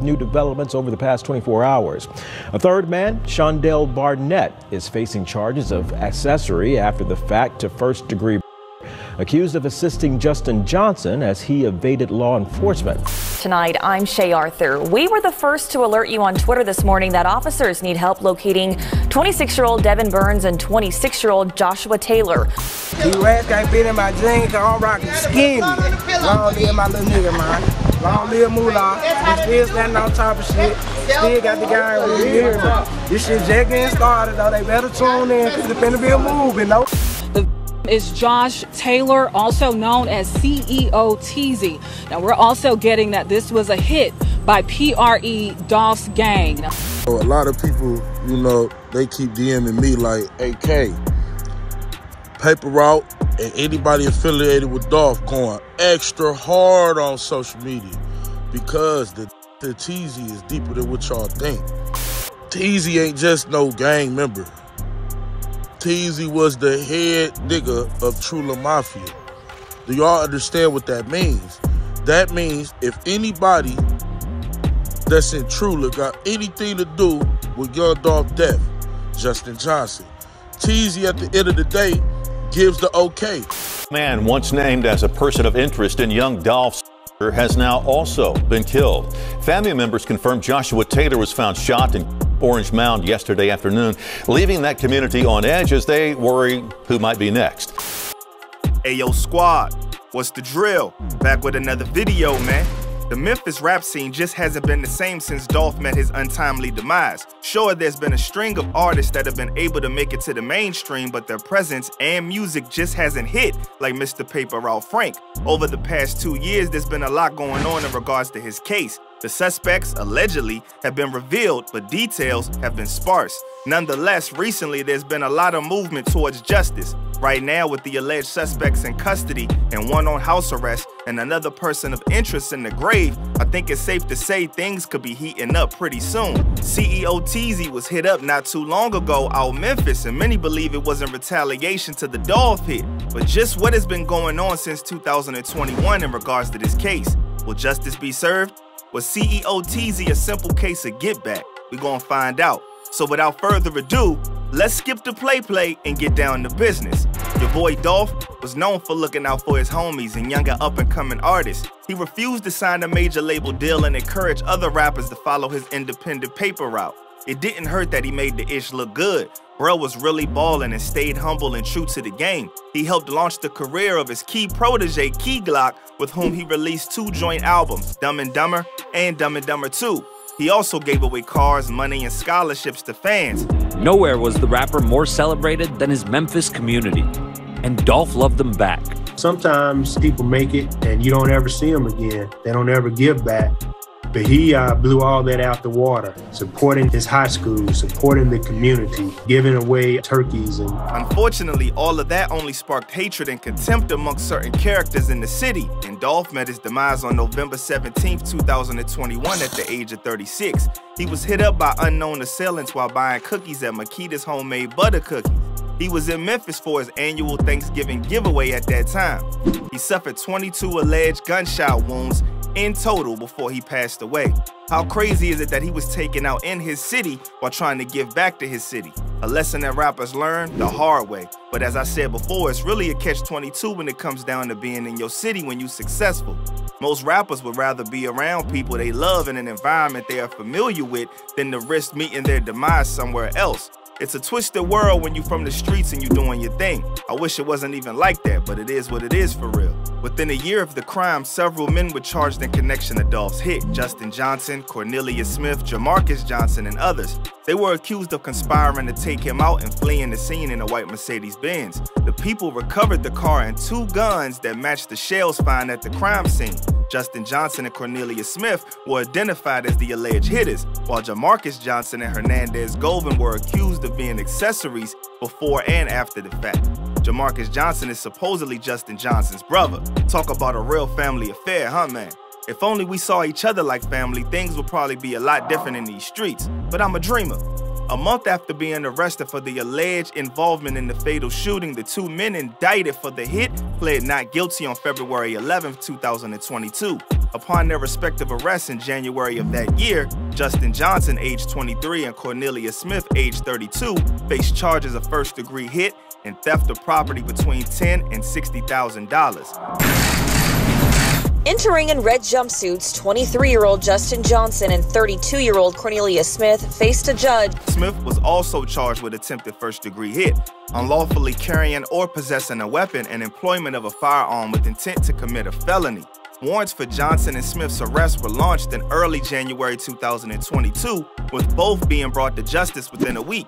new developments over the past 24 hours. A third man, Shondell Barnett, is facing charges of accessory after the fact to first degree accused of assisting Justin Johnson as he evaded law enforcement. Tonight, I'm Shay Arthur. We were the first to alert you on Twitter this morning that officers need help locating 26 year old Devin Burns and 26 year old Joshua Taylor. These rats can't fit in my jeans, I'm rocking skinny. Long live my little nigga, man. Long live Moolah. We still standing on top of shit. Still got the guy over here. This shit just getting started, though. They better tune in, because it's finna be a move, you know? is Josh Taylor, also known as CEO Teezy. Now, we're also getting that this was a hit by PRE Dolph's gang. A lot of people, you know, they keep DMing me like, AK, Paper Route, and anybody affiliated with Dolph going extra hard on social media because the, the Teezy is deeper than what y'all think. Teezy ain't just no gang member. Teezy was the head nigga of Trulla Mafia. Do y'all understand what that means? That means if anybody that's in Trulla got anything to do with Young Dolph death, Justin Johnson. Teezy at the end of the day gives the okay. Man once named as a person of interest in Young Dolph's has now also been killed. Family members confirmed Joshua Taylor was found shot in Orange Mound yesterday afternoon, leaving that community on edge as they worry who might be next. Ayo squad, what's the drill? Back with another video, man. The Memphis rap scene just hasn't been the same since Dolph met his untimely demise. Sure, there's been a string of artists that have been able to make it to the mainstream, but their presence and music just hasn't hit, like Mr. Paper Route Frank. Over the past two years, there's been a lot going on in regards to his case. The suspects, allegedly, have been revealed, but details have been sparse. Nonetheless, recently there's been a lot of movement towards justice. Right now, with the alleged suspects in custody and one on house arrest and another person of interest in the grave, I think it's safe to say things could be heating up pretty soon. CEO Teezy was hit up not too long ago out Memphis, and many believe it was in retaliation to the Dolph hit. But just what has been going on since 2021 in regards to this case? Will justice be served? Was CEO Teezy a simple case of get back? We gonna find out. So without further ado, let's skip the play play and get down to business. Your boy Dolph was known for looking out for his homies and younger up and coming artists. He refused to sign a major label deal and encouraged other rappers to follow his independent paper route. It didn't hurt that he made the ish look good. Bro was really ballin' and stayed humble and true to the game. He helped launch the career of his key protege, Key Glock, with whom he released two joint albums, Dumb and Dumber and Dumb and Dumber 2. He also gave away cars, money, and scholarships to fans. Nowhere was the rapper more celebrated than his Memphis community, and Dolph loved them back. Sometimes people make it and you don't ever see them again. They don't ever give back. But he uh, blew all that out the water, supporting his high school, supporting the community, giving away turkeys. And unfortunately, all of that only sparked hatred and contempt amongst certain characters in the city. And Dolph met his demise on November 17, 2021, at the age of 36. He was hit up by unknown assailants while buying cookies at Makeda's homemade butter cookies. He was in Memphis for his annual Thanksgiving giveaway at that time. He suffered 22 alleged gunshot wounds in total before he passed away. How crazy is it that he was taken out in his city while trying to give back to his city? A lesson that rappers learn the hard way. But as I said before, it's really a catch-22 when it comes down to being in your city when you're successful. Most rappers would rather be around people they love in an environment they are familiar with than to risk meeting their demise somewhere else. It's a twisted world when you from the streets and you doing your thing. I wish it wasn't even like that, but it is what it is for real. Within a year of the crime, several men were charged in connection to Dolph's hit. Justin Johnson, Cornelius Smith, Jamarcus Johnson, and others. They were accused of conspiring to take him out and fleeing the scene in a white Mercedes-Benz. The people recovered the car and two guns that matched the shells found at the crime scene. Justin Johnson and Cornelius Smith were identified as the alleged hitters, while Jamarcus Johnson and Hernandez Govan were accused of being accessories before and after the fact. Jamarcus Johnson is supposedly Justin Johnson's brother. Talk about a real family affair, huh, man? If only we saw each other like family, things would probably be a lot different in these streets. But I'm a dreamer. A month after being arrested for the alleged involvement in the fatal shooting, the two men indicted for the hit pled not guilty on February 11, 2022. Upon their respective arrests in January of that year, Justin Johnson, age 23, and Cornelius Smith, age 32, faced charges of first degree hit and theft of property between 10 and $60,000. Entering in red jumpsuits, 23 year old Justin Johnson and 32 year old Cornelius Smith faced a judge. Smith was also charged with attempted first degree hit, unlawfully carrying or possessing a weapon, and employment of a firearm with intent to commit a felony. Warrants for Johnson and Smith's arrest were launched in early January 2022, with both being brought to justice within a week.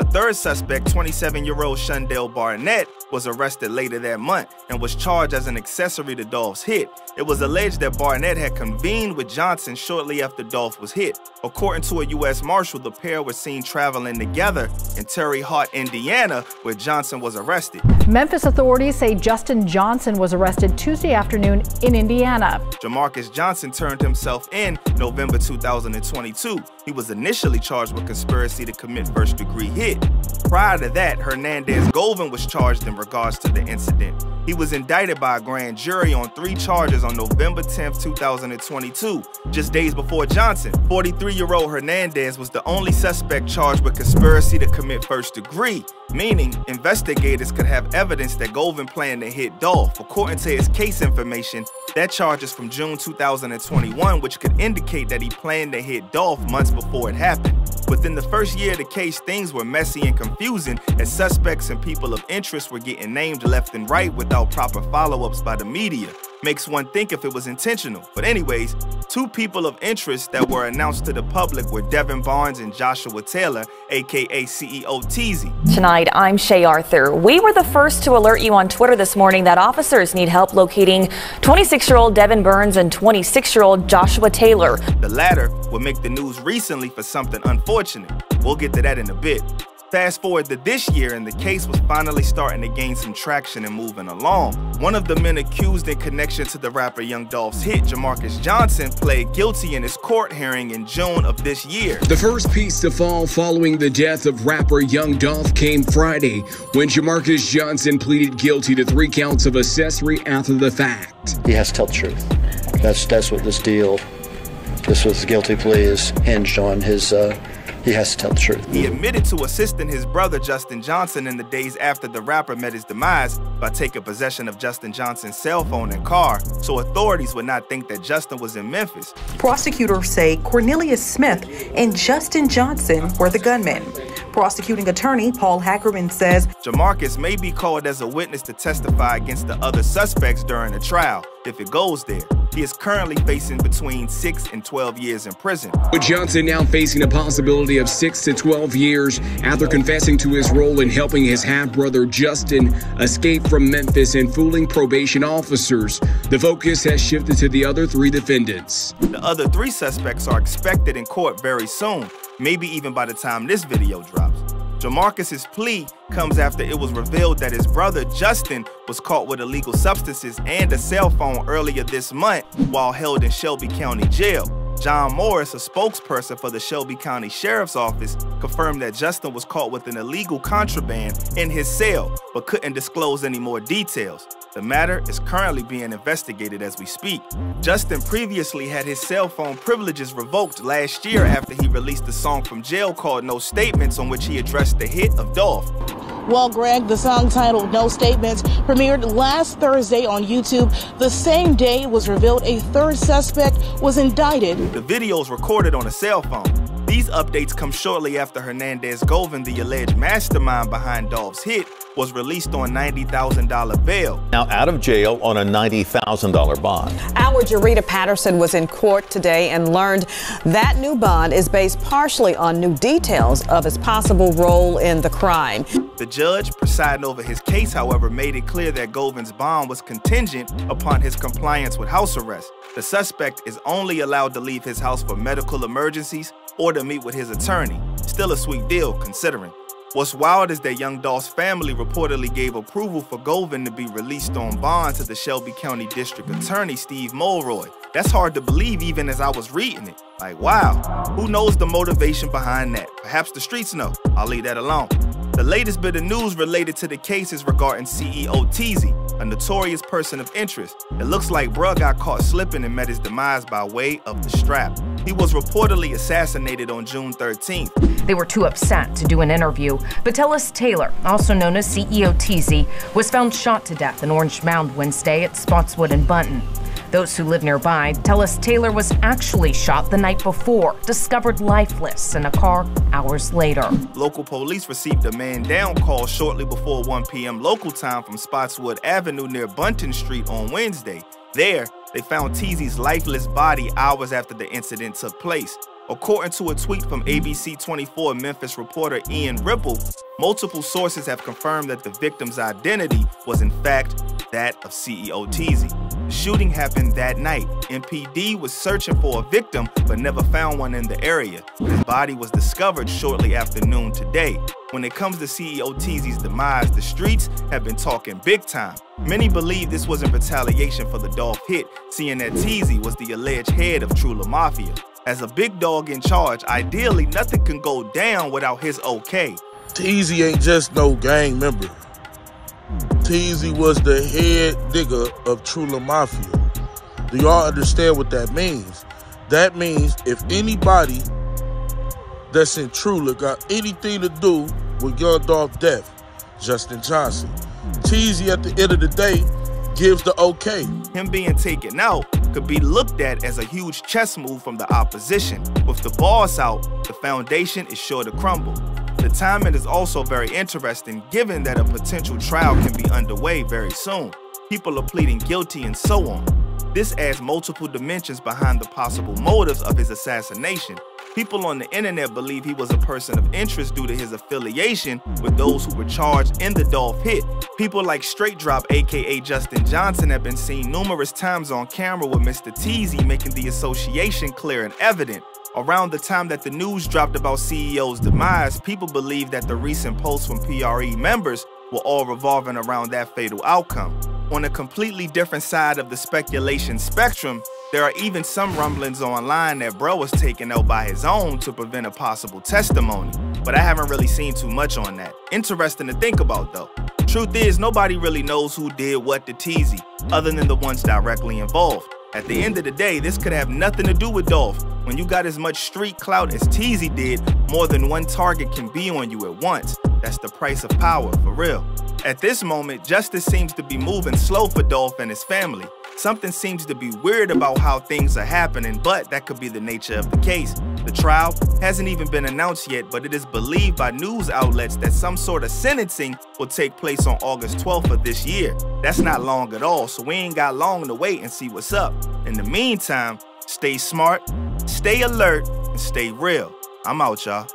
A third suspect, 27 year old Shundell Barnett, was arrested later that month and was charged as an accessory to Dolph's hit. It was alleged that Barnett had convened with Johnson shortly after Dolph was hit. According to a U.S. Marshal, the pair were seen traveling together in Terre Haute, Indiana, where Johnson was arrested. Memphis authorities say Justin Johnson was arrested Tuesday afternoon in Indiana. Jamarcus Johnson turned himself in November 2022. He was initially charged with conspiracy to commit first degree hit. Prior to that, Hernandez Govan was charged in regards to the incident. He was indicted by a grand jury on three charges on November 10, 2022, just days before Johnson. 43 year old Hernandez was the only suspect charged with conspiracy to commit first degree, meaning investigators could have evidence that Govan planned to hit Dolph. According to his case information, that charge is from June 2021, which could indicate that he planned to hit Dolph months before it happened. Within the first year of the case, things were messy and confusing as suspects and people of interest were getting named left and right without proper follow ups by the media. Makes one think if it was intentional. But, anyways, two people of interest that were announced to the public were Devin Barnes and Joshua Taylor, aka CEO Teezy. Tonight, I'm Shay Arthur. We were the first to alert you on Twitter this morning that officers need help locating 26 year old Devin Burns and 26 year old Joshua Taylor. The latter would make the news recently for something unfortunate. We'll get to that in a bit. Fast forward to this year, and the case was finally starting to gain some traction and moving along. One of the men accused in connection to the rapper Young Dolph's hit, Jamarcus Johnson, pled guilty in his court hearing in June of this year. The first piece to fall following the death of rapper Young Dolph came Friday when Jamarcus Johnson pleaded guilty to three counts of accessory after the fact. He has to tell the truth. That's that's what this deal, this was guilty plea is hinged on. His uh, he has to tell the truth. He admitted to assisting his brother Justin Johnson in the days after the rapper met his demise by taking possession of Justin Johnson's cell phone and car, so authorities would not think that Justin was in Memphis. Prosecutors say Cornelius Smith and Justin Johnson were the gunmen. Prosecuting attorney Paul Hagerman says Jamarcus may be called as a witness to testify against the other suspects during the trial if it goes there. He is currently facing between 6 and 12 years in prison. With Johnson now facing a possibility of 6 to 12 years after confessing to his role in helping his half brother Justin escape from Memphis and fooling probation officers, the focus has shifted to the other three defendants. The other three suspects are expected in court very soon, maybe even by the time this video drops. Jamarcus's plea comes after it was revealed that his brother Justin was caught with illegal substances and a cell phone earlier this month while held in Shelby County Jail. John Morris, a spokesperson for the Shelby County Sheriff's Office, confirmed that Justin was caught with an illegal contraband in his cell, but couldn't disclose any more details. The matter is currently being investigated as we speak. Justin previously had his cell phone privileges revoked last year after he released a song from jail called No Statements, on which he addressed the hit of Dolph. Well, Greg, the song titled No Statements premiered last Thursday on YouTube. The same day it was revealed a third suspect was indicted. The video is recorded on a cell phone. These updates come shortly after Hernandez Govan, the alleged mastermind behind Dolph's hit, was released on $90,000 bail. Now out of jail on a $90,000 bond. Our Jarita Patterson was in court today and learned that new bond is based partially on new details of his possible role in the crime. The judge presiding over his case, however, made it clear that Govan's bond was contingent upon his compliance with house arrest. The suspect is only allowed to leave his house for medical emergencies or to meet with his attorney. Still a sweet deal, considering. What's wild is that Young Dolph's family reportedly gave approval for Govan to be released on bond to the Shelby County District Attorney Steve Mulroy. That's hard to believe even as I was reading it. Like, wow, who knows the motivation behind that? Perhaps the streets know. I'll leave that alone. The latest bit of news related to the case is regarding CEO Teezy, a notorious person of interest. It looks like bruh got caught slipping and met his demise by way of the strap. He was reportedly assassinated on June 13th. They were too upset to do an interview. But Tellis Taylor, also known as CEO Teezy, was found shot to death in Orange Mound Wednesday at Spotswood and Bunton. Those who live nearby tell us Taylor was actually shot the night before, discovered lifeless in a car hours later. Local police received a man down call shortly before 1 p.m. local time from Spotswood Avenue near Bunton Street on Wednesday. There, they found Teezy's lifeless body hours after the incident took place. According to a tweet from ABC 24 Memphis reporter Ian Ripple, multiple sources have confirmed that the victim's identity was in fact that of CEO Teezy. Shooting happened that night. MPD was searching for a victim but never found one in the area. His body was discovered shortly after noon today. When it comes to CEO Teezy's demise, the streets have been talking big time. Many believe this was in retaliation for the Dolph hit, seeing that Teezy was the alleged head of Trulla Mafia. As a big dog in charge, ideally nothing can go down without his okay. Teezy ain't just no gang member. Teezy was the head digger of Trulla Mafia. Do y'all understand what that means? That means if anybody that's in Trulla got anything to do with Young Dolph death, Justin Johnson. Teezy at the end of the day gives the okay. Him being taken out could be looked at as a huge chess move from the opposition. With the boss out, the foundation is sure to crumble. The timing is also very interesting given that a potential trial can be underway very soon. People are pleading guilty and so on. This adds multiple dimensions behind the possible motives of his assassination. People on the internet believe he was a person of interest due to his affiliation with those who were charged in the Dolph hit. People like Straight Drop, aka Justin Johnson, have been seen numerous times on camera with Mr. Teezy, making the association clear and evident. Around the time that the news dropped about CEO's demise, people believed that the recent posts from PRE members were all revolving around that fatal outcome. On a completely different side of the speculation spectrum, there are even some rumblings online that bro was taken out by his own to prevent a possible testimony, but I haven't really seen too much on that. Interesting to think about though. Truth is, nobody really knows who did what to Teezy, other than the ones directly involved. At the end of the day, this could have nothing to do with Dolph. When you got as much street clout as Teezy did, more than one target can be on you at once. That's the price of power, for real. At this moment, justice seems to be moving slow for Dolph and his family. Something seems to be weird about how things are happening, but that could be the nature of the case. The trial hasn't even been announced yet, but it is believed by news outlets that some sort of sentencing will take place on August 12th of this year. That's not long at all, so we ain't got long to wait and see what's up. In the meantime, stay smart, stay alert, and stay real. I'm out, y'all.